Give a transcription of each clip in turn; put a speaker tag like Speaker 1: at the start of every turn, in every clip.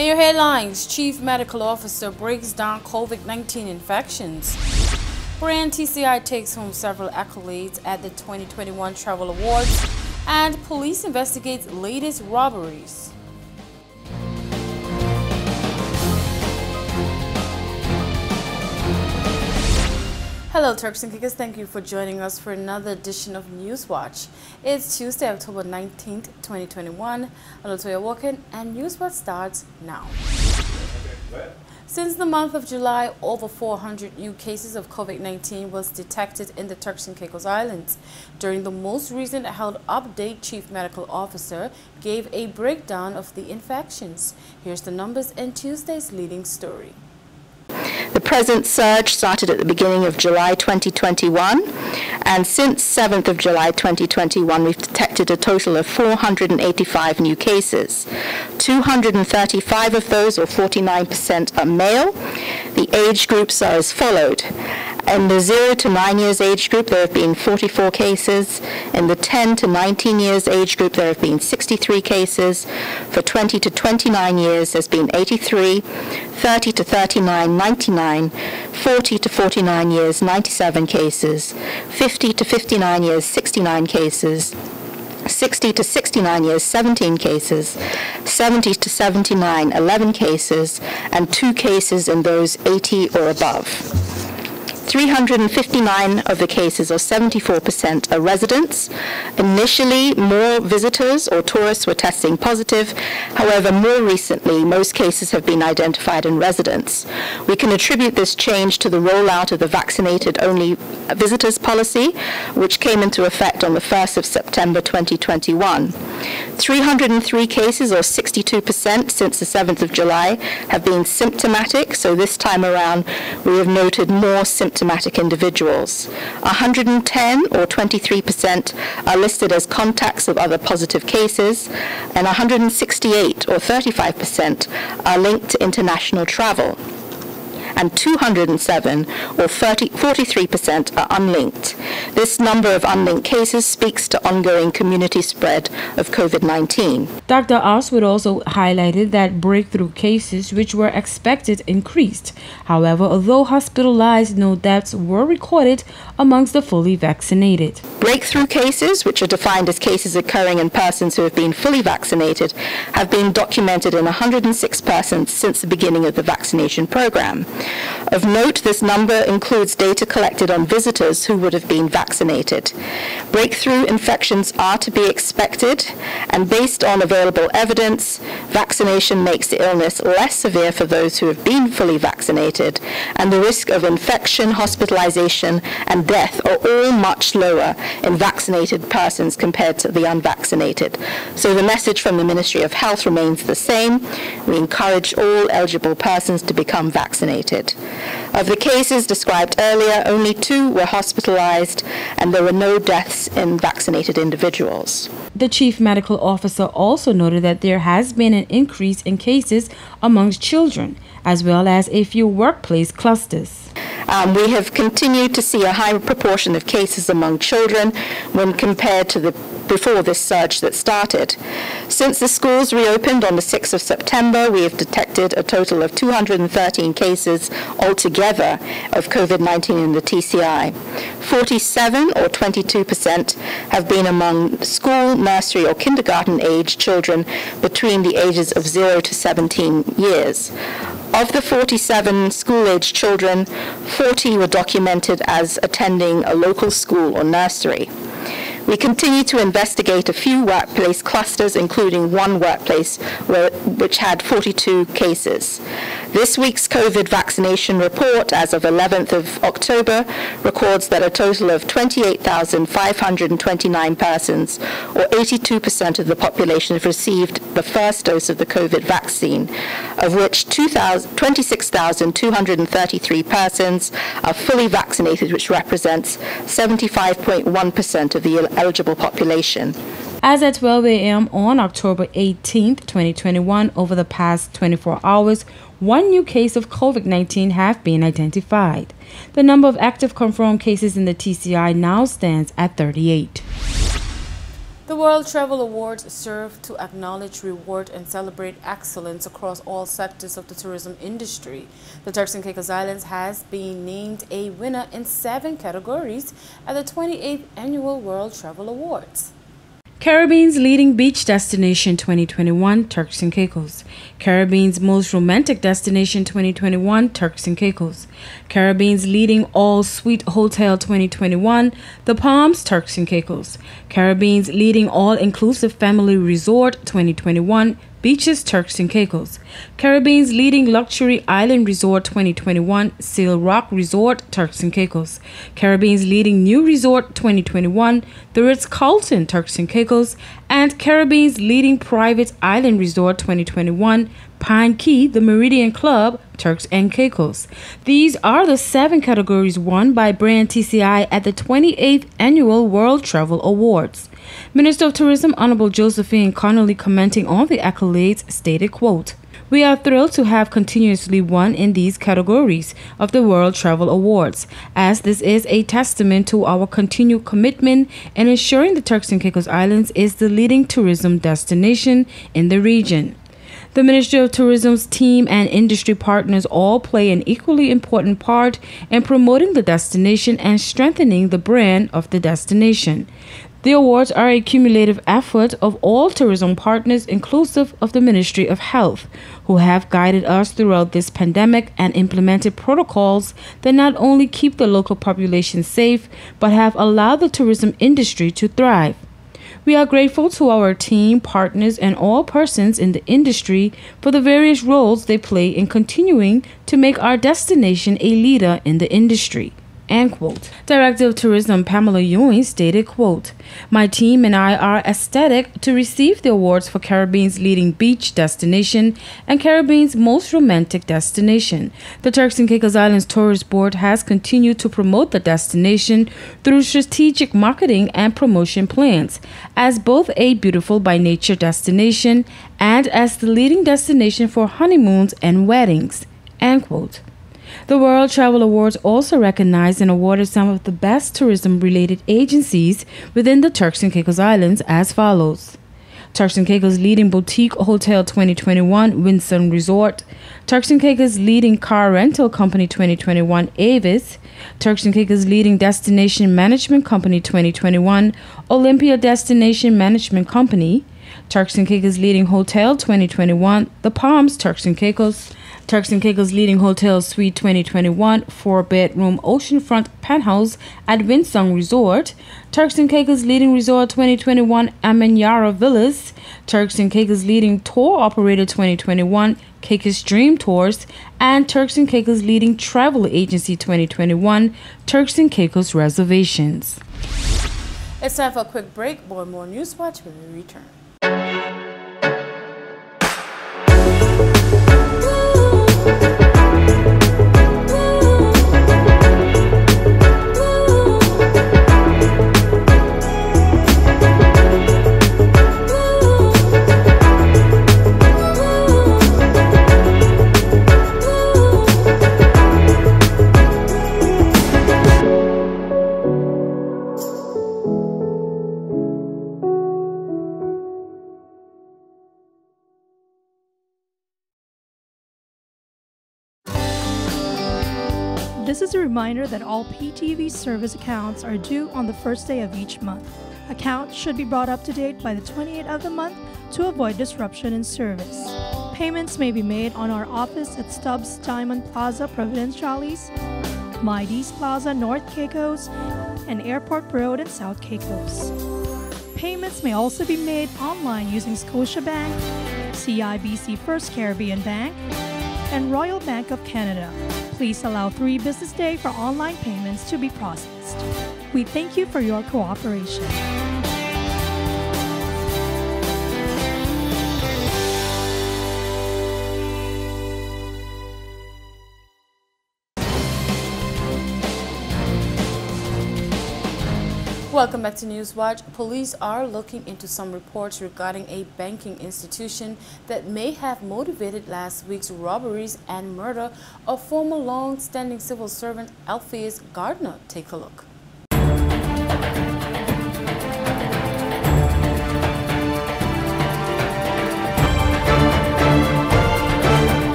Speaker 1: In your headlines, Chief Medical Officer breaks down COVID-19 infections. Brand TCI takes home several accolades at the 2021 Travel Awards, and police investigates latest robberies. Hello, Turks and Caicos. Thank you for joining us for another edition of Newswatch. It's Tuesday, October 19th, 2021. I'm Latoya Watkins, and Newswatch starts now. Since the month of July, over 400 new cases of COVID-19 was detected in the Turks and Caicos Islands. During the most recent held update, Chief Medical Officer gave a breakdown of the infections. Here's the numbers in Tuesday's leading story.
Speaker 2: Present surge started at the beginning of July 2021, and since 7th of July 2021, we've detected a total of 485 new cases. 235 of those, or 49%, are male. The age groups are as followed. In the 0 to 9 years age group, there have been 44 cases. In the 10 to 19 years age group, there have been 63 cases. For 20 to 29 years, there's been 83. 30 to 39, 99. 40 to 49 years, 97 cases. 50 to 59 years, 69 cases. 60 to 69 years, 17 cases, 70 to 79, 11 cases, and two cases in those 80 or above. 359 of the cases, or 74%, are residents. Initially, more visitors or tourists were testing positive. However, more recently, most cases have been identified in residents. We can attribute this change to the rollout of the vaccinated only visitors policy, which came into effect on the 1st of September 2021. 303 cases, or 62%, since the 7th of July, have been symptomatic, so this time around we have noted more symptomatic individuals. 110, or 23%, are listed as contacts of other positive cases, and 168, or 35%, are linked to international travel and 207, or 30, 43%, are unlinked. This number of unlinked cases speaks to ongoing community spread of COVID-19.
Speaker 1: Dr. Astwood also highlighted that breakthrough cases, which were expected, increased. However, although hospitalized, no deaths were recorded amongst the fully vaccinated.
Speaker 2: Breakthrough cases, which are defined as cases occurring in persons who have been fully vaccinated, have been documented in 106 persons since the beginning of the vaccination program. Of note, this number includes data collected on visitors who would have been vaccinated. Breakthrough infections are to be expected, and based on available evidence, vaccination makes the illness less severe for those who have been fully vaccinated, and the risk of infection, hospitalization, and death are all much lower in vaccinated persons compared to the unvaccinated. So the message from the Ministry of Health remains the same. We encourage all eligible persons to become vaccinated. Of the cases described earlier, only two were hospitalized and there were no deaths in vaccinated individuals.
Speaker 1: The chief medical officer also noted that there has been an increase in cases amongst children, as well as a few workplace clusters.
Speaker 2: Um, we have continued to see a high proportion of cases among children when compared to the before this surge that started. Since the schools reopened on the 6th of September, we have detected a total of 213 cases altogether of COVID-19 in the TCI. 47 or 22% have been among school, nursery or kindergarten age children between the ages of 0 to 17 years. Of the 47 school-age children, 40 were documented as attending a local school or nursery. We continue to investigate a few workplace clusters, including one workplace where, which had 42 cases. This week's COVID vaccination report, as of 11th of October, records that a total of 28,529 persons, or 82% of the population, have received the first dose of the COVID vaccine, of which 26,233 persons are fully vaccinated, which represents 75.1% of the eligible population.
Speaker 1: As at 12 a.m. on October 18, 2021, over the past 24 hours, one new case of COVID 19 have been identified. The number of active confirmed cases in the TCI now stands at 38.
Speaker 3: The World Travel Awards serve to acknowledge, reward, and celebrate excellence across all sectors of the tourism industry. The Turks and Caicos Islands has been named a winner in seven categories at the 28th Annual World Travel Awards.
Speaker 1: Caribbean's leading beach destination 2021 Turks and Caicos. Caribbean's most romantic destination 2021 Turks and Caicos. Caribbean's leading all suite hotel 2021 The Palms Turks and Caicos. Caribbean's leading all inclusive family resort 2021 Beaches Turks and Caicos. Caribbean's leading luxury island resort 2021, Seal Rock Resort Turks and Caicos. Caribbean's leading new resort 2021, the Ritz Carlton Turks and Caicos. And Caribbean's leading private island resort 2021, Pine Cay, the Meridian Club, Turks and Caicos. These are the seven categories won by brand TCI at the 28th Annual World Travel Awards. Minister of Tourism Honorable Josephine Connolly commenting on the accolades stated quote, we are thrilled to have continuously won in these categories of the World Travel Awards, as this is a testament to our continued commitment in ensuring the Turks and Caicos Islands is the leading tourism destination in the region. The Ministry of Tourism's team and industry partners all play an equally important part in promoting the destination and strengthening the brand of the destination. The awards are a cumulative effort of all tourism partners, inclusive of the Ministry of Health, who have guided us throughout this pandemic and implemented protocols that not only keep the local population safe, but have allowed the tourism industry to thrive. We are grateful to our team, partners, and all persons in the industry for the various roles they play in continuing to make our destination a leader in the industry. End quote. Director of Tourism Pamela Ewing stated, quote, My team and I are ecstatic to receive the awards for Caribbean's leading beach destination and Caribbean's most romantic destination. The Turks and Caicos Islands Tourist Board has continued to promote the destination through strategic marketing and promotion plans as both a beautiful by nature destination and as the leading destination for honeymoons and weddings. End quote. The World Travel Awards also recognized and awarded some of the best tourism related agencies within the Turks and Caicos Islands as follows. Turks and Caicos leading boutique hotel 2021 Windsor Resort, Turks and Caicos leading car rental company 2021 Avis, Turks and Caicos leading destination management company 2021 Olympia Destination Management Company, Turks and Caicos leading hotel 2021 The Palms Turks and Caicos, Turks and Caicos leading hotel suite 2021 four bedroom oceanfront penthouse at Windsor Resort. Turks and Caicos leading resort 2021 Amanyara Villas. Turks and Caicos leading tour operator 2021 Caicos Dream Tours. And Turks and Caicos leading travel agency 2021 Turks and Caicos Reservations.
Speaker 3: It's time for a quick break. More more News Watch when we return.
Speaker 4: Reminder that all PTV service accounts are due on the first day of each month. Accounts should be brought up to date by the 28th of the month to avoid disruption in service. Payments may be made on our office at Stubbs Diamond Plaza, Providence Providenciales, Mides Plaza, North Caicos, and Airport Road in South Caicos. Payments may also be made online using Scotiabank, CIBC First Caribbean Bank, and Royal Bank of Canada. Please allow three business days for online payments to be processed. We thank you for your cooperation.
Speaker 3: Welcome back to Newswatch. Police are looking into some reports regarding a banking institution that may have motivated last week's robberies and murder of former long-standing civil servant Alpheus Gardner. Take a look.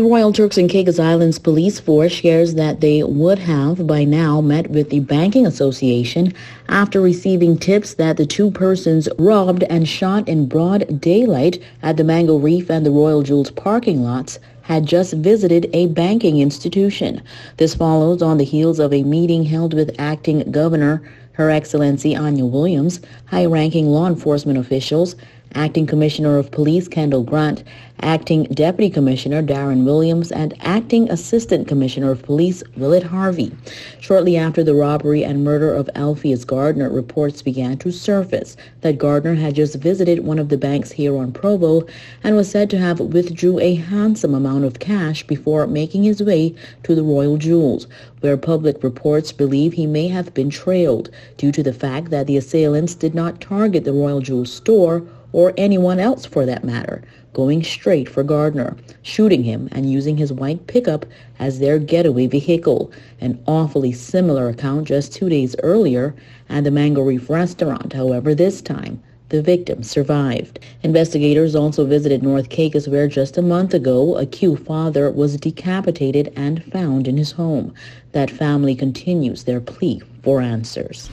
Speaker 5: The Royal Turks and Caicos Islands Police Force shares that they would have by now met with the Banking Association after receiving tips that the two persons robbed and shot in broad daylight at the Mango Reef and the Royal Jewels parking lots had just visited a banking institution. This follows on the heels of a meeting held with acting governor Her Excellency Anya Williams, high-ranking law enforcement officials, Acting Commissioner of Police Kendall Grant, Acting Deputy Commissioner Darren Williams, and Acting Assistant Commissioner of Police Willett Harvey. Shortly after the robbery and murder of Alpheus Gardner, reports began to surface that Gardner had just visited one of the banks here on Provo and was said to have withdrew a handsome amount of cash before making his way to the Royal Jewels, where public reports believe he may have been trailed due to the fact that the assailants did not target the Royal Jewels store or anyone else for that matter, going straight for Gardner, shooting him and using his white pickup as their getaway vehicle, an awfully similar account just two days earlier at the Mango Reef restaurant. However, this time, the victim survived. Investigators also visited North Caicos where just a month ago a Q father was decapitated and found in his home. That family continues their plea for answers.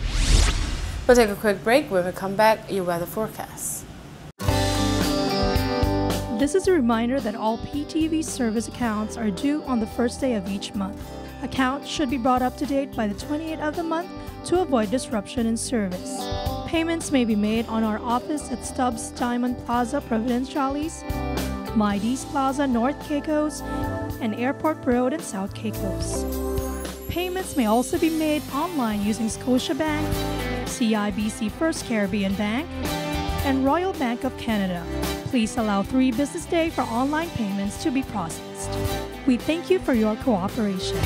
Speaker 3: We'll take a quick break. When we come back, your weather forecast.
Speaker 4: This is a reminder that all PTV service accounts are due on the first day of each month. Accounts should be brought up to date by the 28th of the month to avoid disruption in service. Payments may be made on our office at Stubbs Diamond Plaza, Providence Providenciales, Mides Plaza, North Caicos, and Airport Road in South Caicos. Payments may also be made online using Scotiabank, CIBC First Caribbean Bank, and Royal Bank of Canada. Please allow three business days for online payments to be processed. We thank you for your cooperation.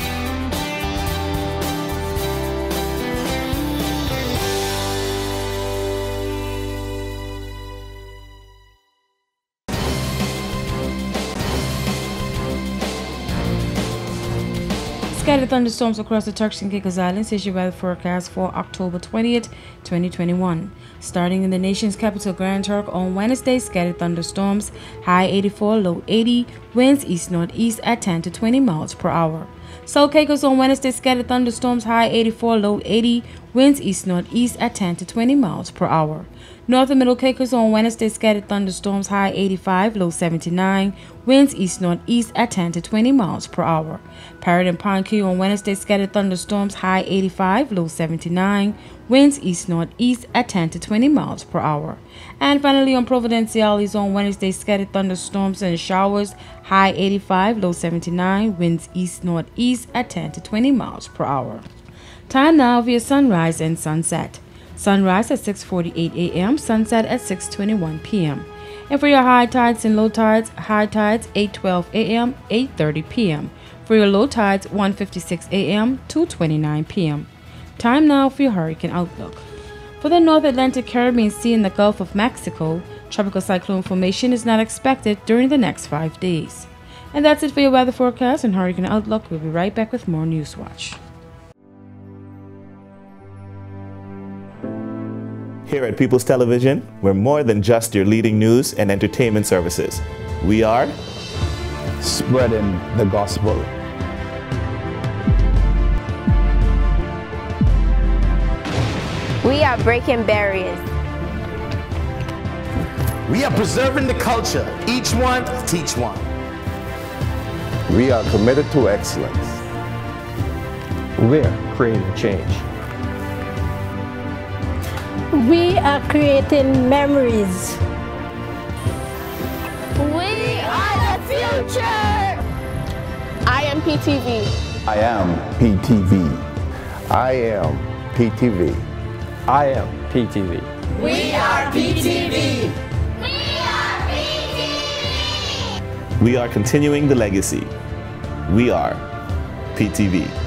Speaker 1: Thunderstorms across the Turks and Caicos Islands is your weather forecast for October 20th, 2021. Starting in the nation's capital, Grand Turk, on Wednesday, scattered thunderstorms, high 84, low 80, winds east northeast at 10 to 20 miles per hour. South Caicos on Wednesday, scattered thunderstorms, high 84, low 80, winds east northeast at 10 to 20 miles per hour. North and Middle Caicos on Wednesday, scattered thunderstorms, high 85, low 79, winds east northeast at 10 to 20 miles per hour. Parrot and Pine Cay on Wednesday, scattered thunderstorms, high 85, low 79, winds east northeast at 10 to 20 miles per hour. And finally, on Providenciales on Wednesday, scattered thunderstorms and showers, high 85, low 79, winds east northeast at 10 to 20 miles per hour. Time now via sunrise and sunset. Sunrise at 6:48 a.m., sunset at 6:21 p.m. And for your high tides and low tides, high tides 8:12 a.m., 8:30 p.m. For your low tides 1:56 a.m., 2:29 p.m. Time now for your hurricane outlook. For the North Atlantic Caribbean Sea and the Gulf of Mexico, tropical cyclone formation is not expected during the next 5 days. And that's it for your weather forecast and hurricane outlook. We'll be right back with more Newswatch.
Speaker 6: Here at People's Television, we're more than just your leading news and entertainment services. We are
Speaker 7: spreading the gospel.
Speaker 8: We are breaking barriers.
Speaker 9: We are preserving the culture. Each one, teach one.
Speaker 10: We are committed to excellence.
Speaker 11: We're creating change.
Speaker 12: We are creating memories.
Speaker 13: We are the future.
Speaker 14: I am PTV.
Speaker 10: I am PTV. I am PTV.
Speaker 11: I am PTV.
Speaker 13: We are PTV.
Speaker 6: We are PTV. We are continuing the legacy. We are PTV.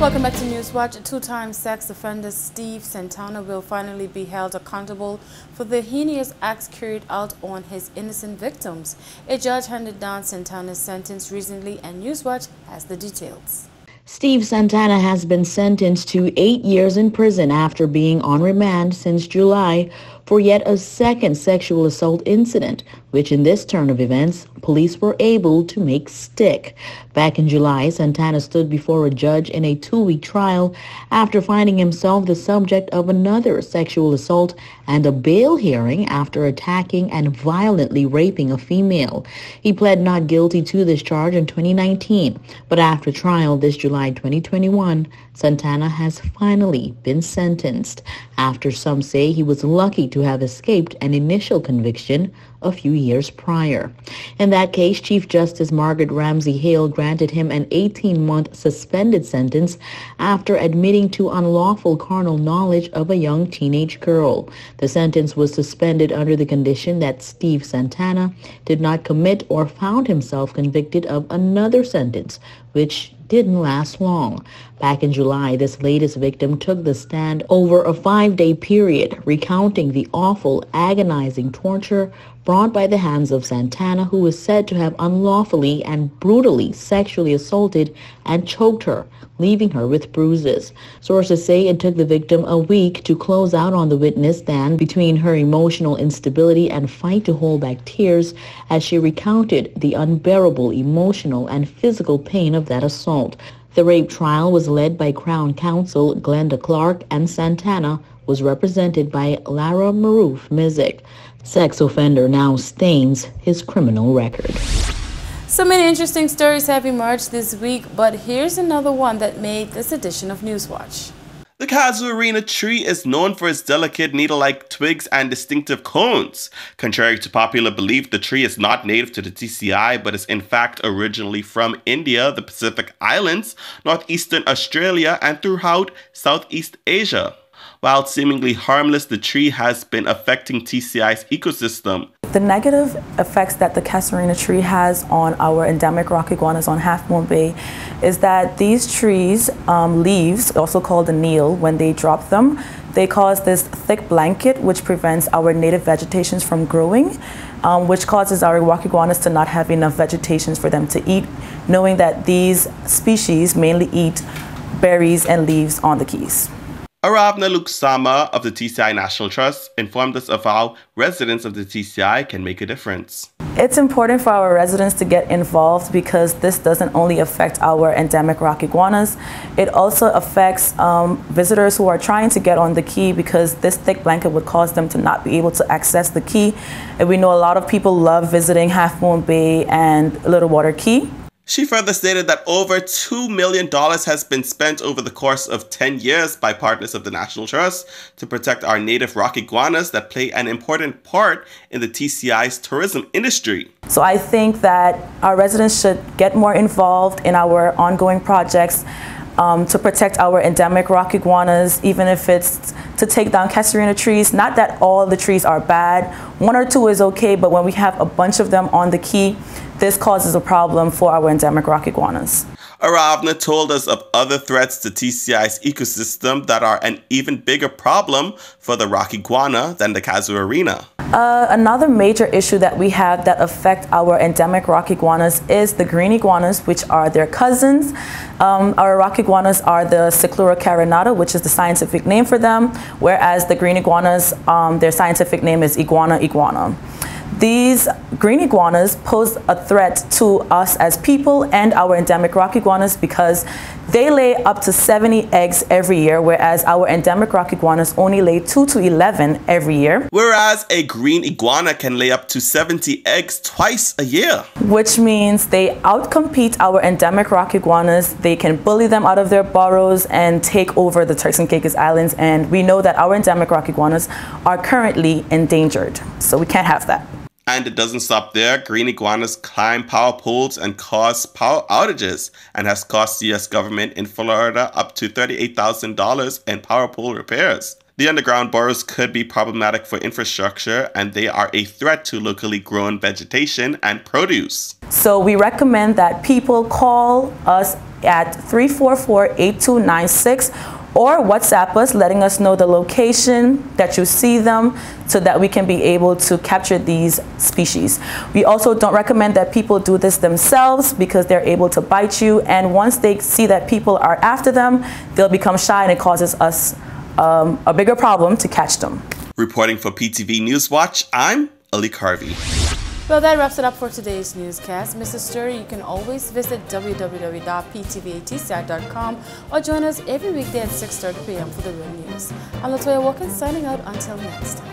Speaker 3: Welcome back to Newswatch. Two-time sex offender Steve Santana will finally be held accountable for the heinous acts carried out on his innocent victims. A judge handed down Santana's sentence recently and Newswatch has the details.
Speaker 5: Steve Santana has been sentenced to eight years in prison after being on remand since July for yet a second sexual assault incident, which in this turn of events, police were able to make stick. Back in July, Santana stood before a judge in a two-week trial after finding himself the subject of another sexual assault and a bail hearing after attacking and violently raping a female. He pled not guilty to this charge in 2019, but after trial this July 2021, Santana has finally been sentenced after some say he was lucky to have escaped an initial conviction a few years prior. In that case, Chief Justice Margaret Ramsay Hale granted him an 18-month suspended sentence after admitting to unlawful carnal knowledge of a young teenage girl. The sentence was suspended under the condition that Steve Santana did not commit or found himself convicted of another sentence, which didn't last long. Back in July, this latest victim took the stand over a five-day period, recounting the awful, agonizing torture brought by the hands of Santana, who is said to have unlawfully and brutally sexually assaulted and choked her, leaving her with bruises. Sources say it took the victim a week to close out on the witness stand between her emotional instability and fight to hold back tears as she recounted the unbearable emotional and physical pain of that assault. The rape trial was led by Crown Counsel Glenda Clark and Santana was represented by Lara Maroof Mizik. Sex offender now stains his criminal record.
Speaker 3: So many interesting stories have emerged this week, but here's another one that made this edition of Newswatch.
Speaker 8: The casuarina tree is known for its delicate needle-like twigs and distinctive cones. Contrary to popular belief, the tree is not native to the TCI, but is in fact originally from India, the Pacific Islands, northeastern Australia, and throughout Southeast Asia. While seemingly harmless, the tree has been affecting TCI's ecosystem.
Speaker 15: The negative effects that the casuarina tree has on our endemic rock iguanas on Half Moon Bay is that these trees um, leaves, also called the needle, when they drop them, they cause this thick blanket which prevents our native vegetations from growing, um, which causes our rock iguanas to not have enough vegetations for them to eat, knowing that these species mainly eat berries and leaves on the keys.
Speaker 8: Aravna Luksama of the TCI National Trust informed us of how residents of the TCI can make a difference.
Speaker 15: It's important for our residents to get involved because this doesn't only affect our endemic rock iguanas, it also affects um, visitors who are trying to get on the key because this thick blanket would cause them to not be able to access the key. And we know a lot of people love visiting Half Moon Bay and Little Water Cay.
Speaker 8: She further stated that over $2 million has been spent over the course of 10 years by partners of the National Trust to protect our native rock iguanas that play an important part in the TCI's tourism industry.
Speaker 15: So I think that our residents should get more involved in our ongoing projects um, to protect our endemic rock iguanas, even if it's to take down casuarina trees. Not that all the trees are bad. One or two is okay, but when we have a bunch of them on the key, this causes a problem for our endemic rock iguanas.
Speaker 8: Aravna told us of other threats to TCI's ecosystem that are an even bigger problem for the rock iguana than the casuarina.
Speaker 15: Uh, another major issue that we have that affect our endemic rock iguanas is the green iguanas, which are their cousins. Um, our rock iguanas are the Cyclura carinata, which is the scientific name for them, whereas the green iguanas, um, their scientific name is Iguana iguana. These green iguanas pose a threat to us as people and our endemic rock iguanas because they lay up to 70 eggs every year, whereas our endemic rock iguanas only lay 2 to 11 every year.
Speaker 8: Whereas a green iguana can lay up to 70 eggs twice a year.
Speaker 15: Which means they outcompete our endemic rock iguanas. They can bully them out of their burrows and take over the Turks and Caicos Islands. And we know that our endemic rock iguanas are currently endangered. So we can't have that.
Speaker 8: And it doesn't stop there. Green iguanas climb power poles and cause power outages and has cost the US government in Florida up to $38,000 in power pole repairs. The underground burrows could be problematic for infrastructure and they are a threat to locally grown vegetation and produce.
Speaker 15: So we recommend that people call us at 344-8296 or WhatsApp us letting us know the location that you see them so that we can be able to capture these species. We also don't recommend that people do this themselves because they're able to bite you and once they see that people are after them, they'll become shy and it causes us um, a bigger problem to catch them.
Speaker 8: Reporting for PTV Newswatch, I'm Ali Harvey.
Speaker 1: Well, that wraps it up for today's newscast. Mr. Story, you can always visit www.ptvatci.com or join us every weekday at 6.30 p.m. for the real news. I'm Latoya Watkins signing out until next time.